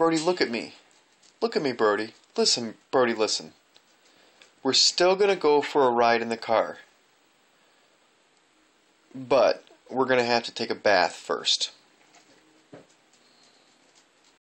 Brody, look at me. Look at me, Brody. Listen, Brody, listen. We're still going to go for a ride in the car. But we're going to have to take a bath first.